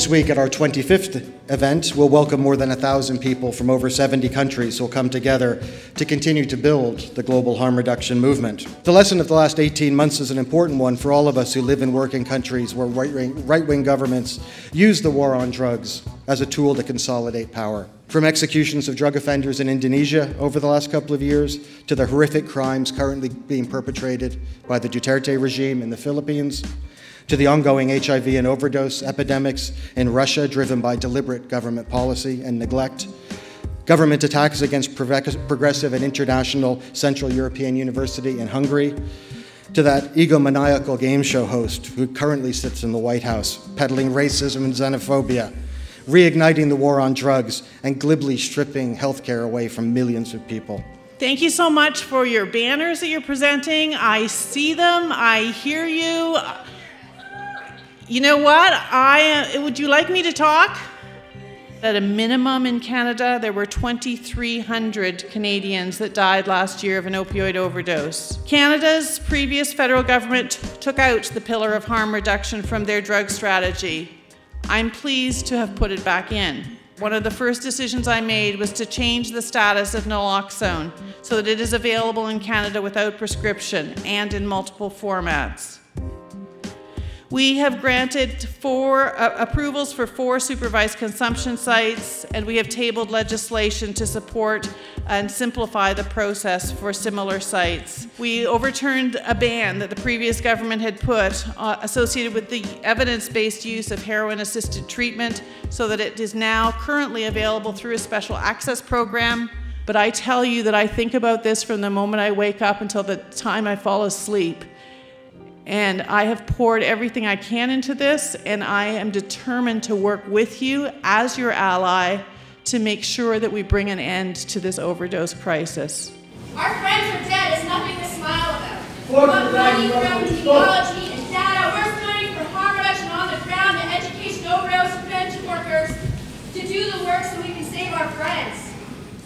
This week at our 25th event, we'll welcome more than 1,000 people from over 70 countries who will come together to continue to build the global harm reduction movement. The lesson of the last 18 months is an important one for all of us who live and work in countries where right wing governments use the war on drugs as a tool to consolidate power. From executions of drug offenders in Indonesia over the last couple of years to the horrific crimes currently being perpetrated by the Duterte regime in the Philippines to the ongoing HIV and overdose epidemics in Russia, driven by deliberate government policy and neglect, government attacks against progressive and international Central European University in Hungary, to that egomaniacal game show host who currently sits in the White House, peddling racism and xenophobia, reigniting the war on drugs, and glibly stripping healthcare away from millions of people. Thank you so much for your banners that you're presenting. I see them, I hear you. You know what? I uh, would you like me to talk? At a minimum in Canada, there were 2,300 Canadians that died last year of an opioid overdose. Canada's previous federal government took out the pillar of harm reduction from their drug strategy. I'm pleased to have put it back in. One of the first decisions I made was to change the status of naloxone so that it is available in Canada without prescription and in multiple formats. We have granted four uh, approvals for four supervised consumption sites, and we have tabled legislation to support and simplify the process for similar sites. We overturned a ban that the previous government had put uh, associated with the evidence-based use of heroin-assisted treatment so that it is now currently available through a special access program. But I tell you that I think about this from the moment I wake up until the time I fall asleep. And I have poured everything I can into this, and I am determined to work with you as your ally to make sure that we bring an end to this overdose crisis. Our friends are dead is nothing to smile about. We want money from technology and data. Where's money for harm reduction on the ground and education overdose prevention workers to do the work so we can save our friends?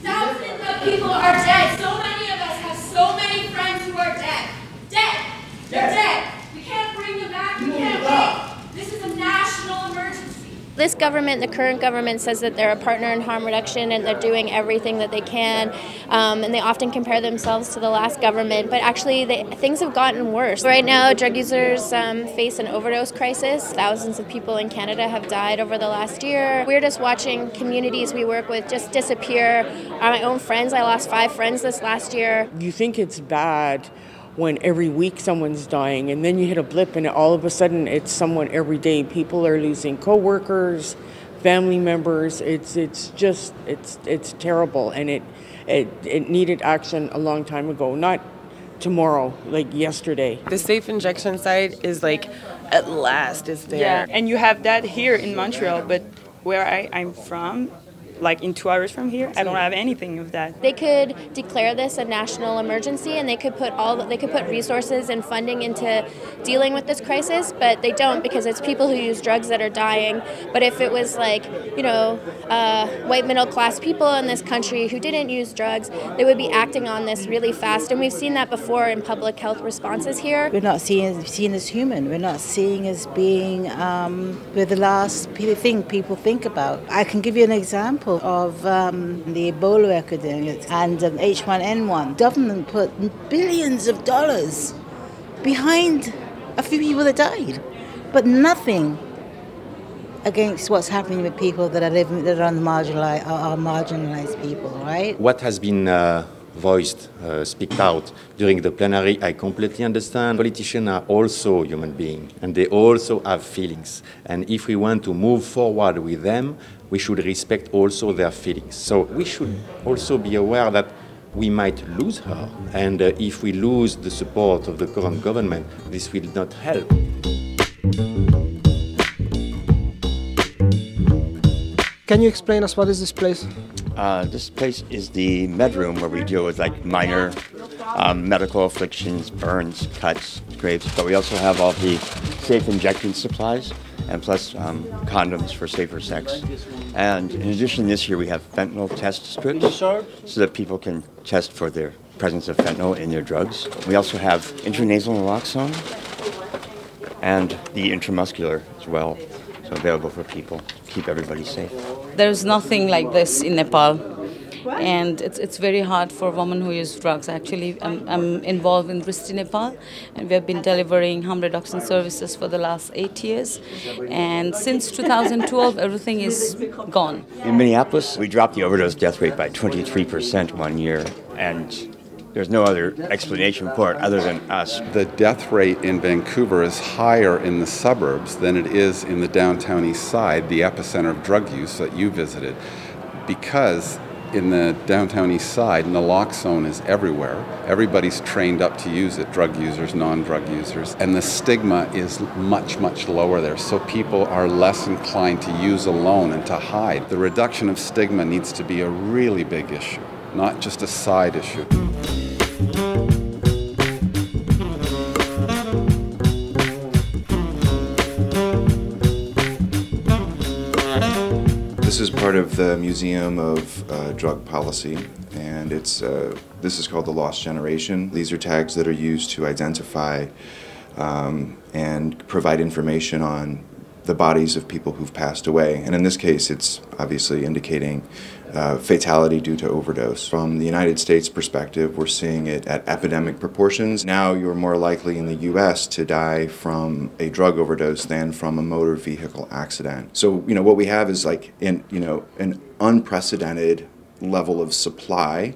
Thousands of people are dead. So many of us have so many friends who are dead. Dead. They're dead. This government, the current government, says that they're a partner in harm reduction and they're doing everything that they can. Um, and they often compare themselves to the last government, but actually, they, things have gotten worse. Right now, drug users um, face an overdose crisis. Thousands of people in Canada have died over the last year. We're just watching communities we work with just disappear. My own friends, I lost five friends this last year. You think it's bad when every week someone's dying and then you hit a blip and all of a sudden it's someone every day. People are losing coworkers family members. It's it's just it's it's terrible and it it, it needed action a long time ago not tomorrow like yesterday. The safe injection site is like at last is there. Yeah and you have that here in montreal but where I, i'm from like in two hours from here. I don't have anything of that. They could declare this a national emergency, and they could put all they could put resources and funding into dealing with this crisis, but they don't because it's people who use drugs that are dying. But if it was like you know uh, white middle class people in this country who didn't use drugs, they would be acting on this really fast, and we've seen that before in public health responses here. We're not seen seen as human. We're not seeing as being um, we're the last thing people think about. I can give you an example example of um, the Ebola epidemic and um, H1N1. Government put billions of dollars behind a few people that died, but nothing against what's happening with people that are living that are marginalized are marginalized people, right? What has been uh, voiced, uh, speak out during the plenary, I completely understand. Politicians are also human beings and they also have feelings. And if we want to move forward with them, we should respect also their feelings. So we should also be aware that we might lose her. And uh, if we lose the support of the current government, this will not help. Can you explain us what is this place? Uh, this place is the med room where we deal with like minor um, medical afflictions, burns, cuts, scrapes, but we also have all the safe injection supplies and plus um, condoms for safer sex. And in addition, this year we have fentanyl test strips so that people can test for their presence of fentanyl in their drugs. We also have intranasal naloxone and the intramuscular as well. so available for people, to keep everybody safe. There's nothing like this in Nepal. And it's, it's very hard for women who use drugs. Actually, I'm, I'm involved in Dristi Nepal, and we have been delivering harm reduction services for the last eight years. And since 2012, everything is gone. In Minneapolis, we dropped the overdose death rate by 23% one year, and there's no other explanation for it other than us. The death rate in Vancouver is higher in the suburbs than it is in the downtown east side, the epicenter of drug use that you visited, because in the downtown east side, naloxone is everywhere. Everybody's trained up to use it, drug users, non-drug users, and the stigma is much, much lower there. So people are less inclined to use alone and to hide. The reduction of stigma needs to be a really big issue, not just a side issue. This is part of the Museum of uh, Drug Policy, and it's uh, this is called the Lost Generation. These are tags that are used to identify um, and provide information on the bodies of people who've passed away. And in this case, it's obviously indicating uh, fatality due to overdose. From the United States perspective, we're seeing it at epidemic proportions. Now you're more likely in the US to die from a drug overdose than from a motor vehicle accident. So, you know, what we have is like in, you know, an unprecedented level of supply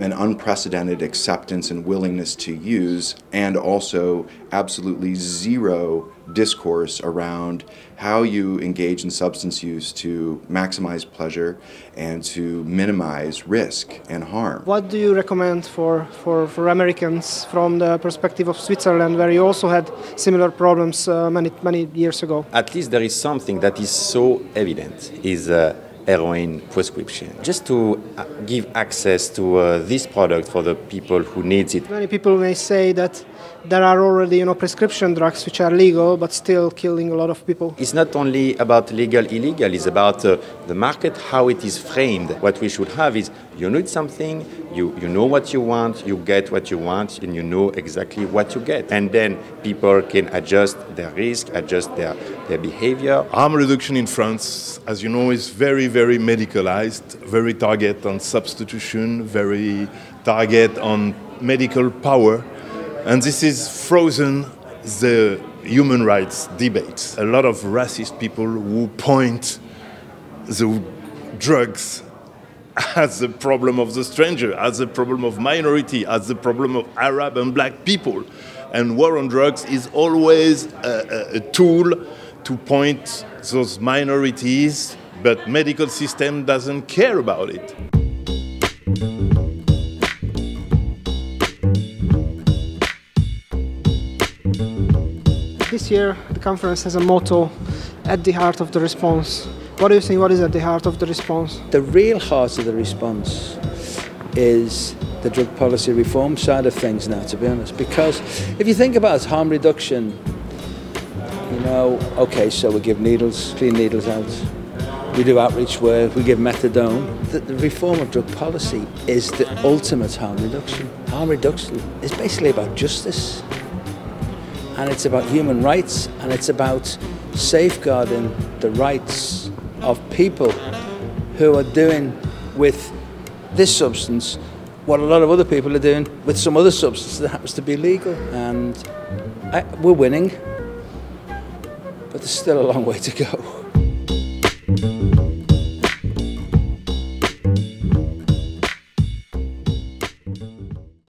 an unprecedented acceptance and willingness to use, and also absolutely zero discourse around how you engage in substance use to maximize pleasure and to minimize risk and harm. What do you recommend for, for, for Americans from the perspective of Switzerland, where you also had similar problems uh, many, many years ago? At least there is something that is so evident is uh, heroin prescription, just to uh, give access to uh, this product for the people who needs it. Many people may say that there are already you know prescription drugs which are legal but still killing a lot of people. It's not only about legal illegal it's about uh, the market how it is framed. What we should have is you need something you you know what you want you get what you want and you know exactly what you get. And then people can adjust their risk adjust their their behavior harm reduction in france as you know is very very medicalized very target on substitution very target on medical power and this is frozen the human rights debate. A lot of racist people who point the drugs as the problem of the stranger, as the problem of minority, as the problem of Arab and black people. And war on drugs is always a, a, a tool to point those minorities, but medical system doesn't care about it. This year, the conference has a motto at the heart of the response. What do you think? What is at the heart of the response? The real heart of the response is the drug policy reform side of things now, to be honest. Because if you think about harm reduction, you know, okay, so we give needles, clean needles out, we do outreach work, we give methadone. The, the, reform of drug policy is the ultimate harm reduction. Harm reduction is basically about justice and it's about human rights and it's about safeguarding the rights of people who are doing with this substance what a lot of other people are doing with some other substance that happens to be legal. And I, we're winning, but there's still a long way to go.